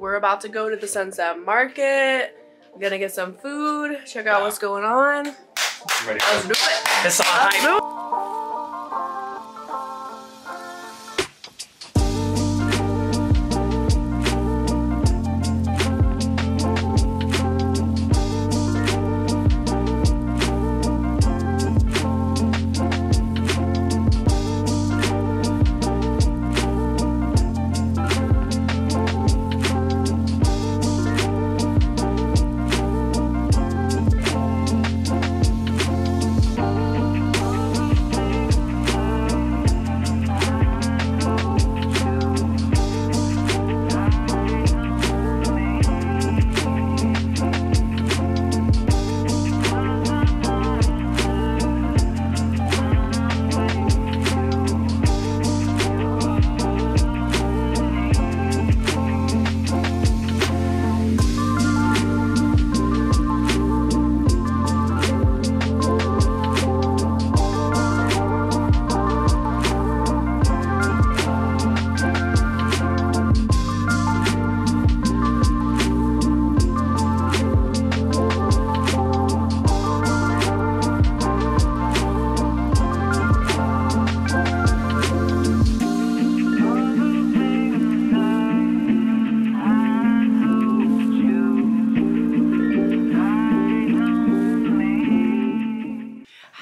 we're about to go to the Sunset Market. We're gonna get some food, check out what's going on. Ready? Let's do it. It's Let's hype.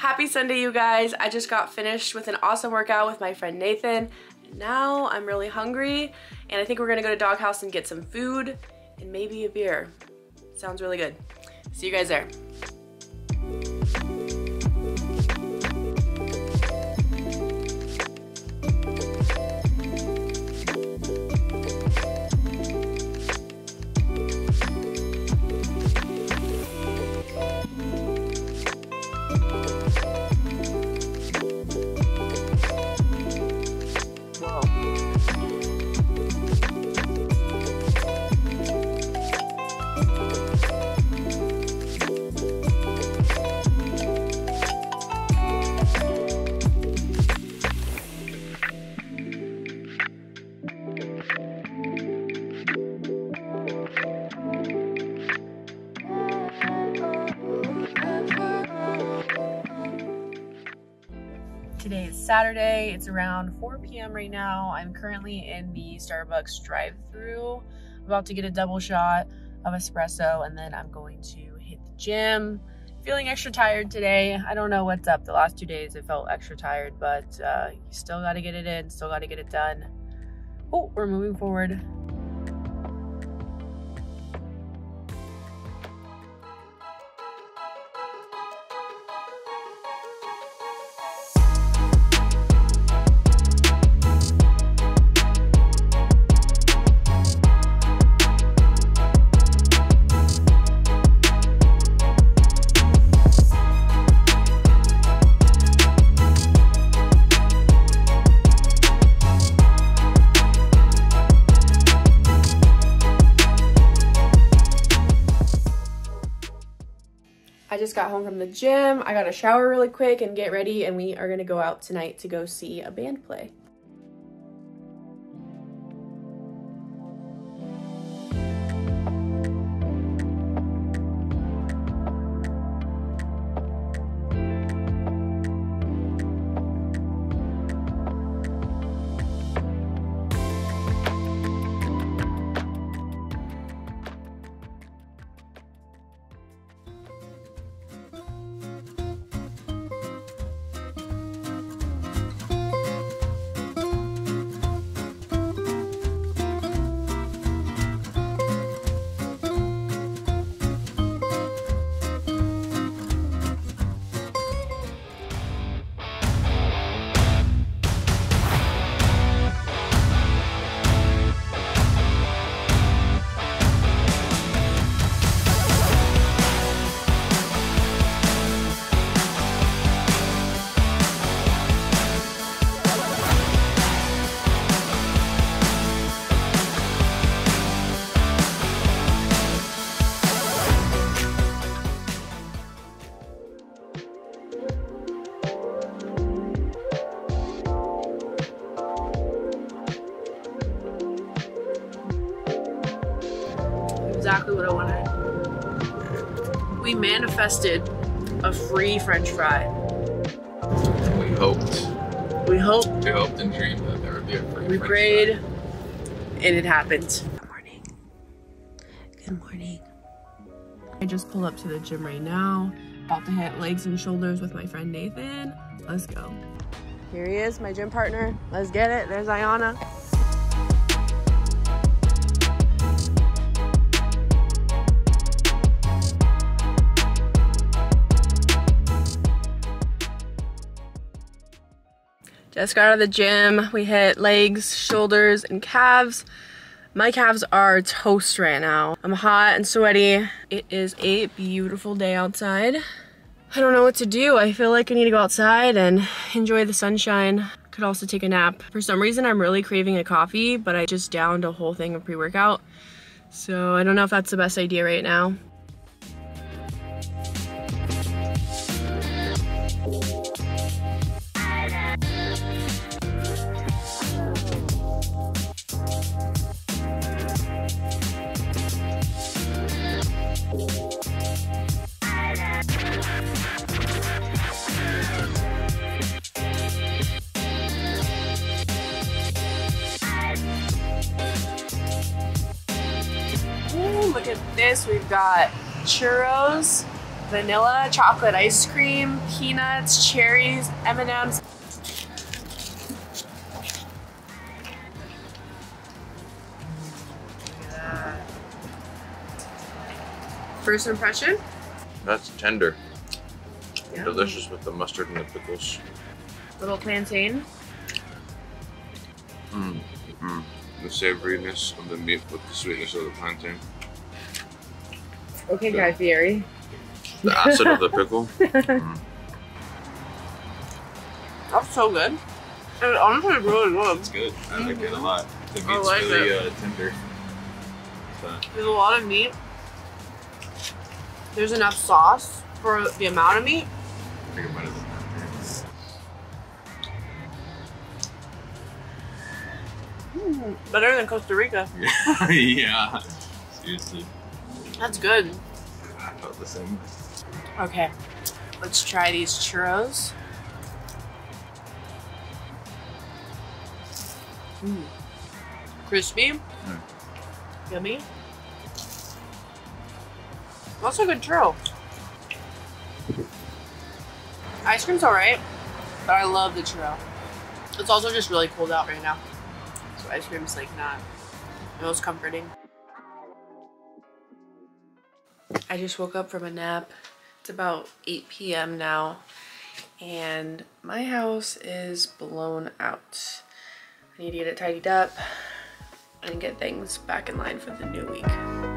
Happy Sunday, you guys. I just got finished with an awesome workout with my friend Nathan. Now I'm really hungry, and I think we're gonna go to Doghouse and get some food and maybe a beer. Sounds really good. See you guys there. Saturday. It's around 4 p.m. right now. I'm currently in the Starbucks drive-through, about to get a double shot of espresso, and then I'm going to hit the gym. Feeling extra tired today. I don't know what's up. The last two days I felt extra tired, but uh, you still got to get it in. Still got to get it done. Oh, we're moving forward. I just got home from the gym. I got to shower really quick and get ready, and we are going to go out tonight to go see a band play. Manifested a free french fry. We hoped. We hoped, We hoped and dreamed that there would be a free we French prayed, fry. and it happened. Good morning. Good morning. I just pulled up to the gym right now. About to hit legs and shoulders with my friend Nathan. Let's go. Here he is, my gym partner. Let's get it. There's Ayana. Just got out of the gym. We hit legs, shoulders, and calves. My calves are toast right now. I'm hot and sweaty. It is a beautiful day outside. I don't know what to do. I feel like I need to go outside and enjoy the sunshine. Could also take a nap. For some reason, I'm really craving a coffee, but I just downed a whole thing of pre-workout. So I don't know if that's the best idea right now. Look at this. We've got churros, vanilla, chocolate ice cream, peanuts, cherries, M&Ms. First impression? That's tender. Yeah. Delicious with the mustard and the pickles. Little plantain. Mm. Mm. The savoriness of the meat with the sweetness of the plantain. Okay, Good. Guy Fieri. The acid of the pickle. Mm. That's so good. It honestly really good. It's good. I like it a lot. The I meat's like really it. uh, tender. So, There's a lot of meat. There's enough sauce for the amount of meat. take a bite of the Mm, better than Costa Rica. plantain. yeah. Seriously. That's good. I felt the same. Okay, let's try these churros. Mm. Crispy. Mm. Yummy. That's a good churro. Ice cream's alright, but I love the churro. It's also just really cold out right now. So ice cream's like not the most comforting. I just woke up from a nap. It's about 8 p.m. now, and my house is blown out. I need to get it tidied up and get things back in line for the new week.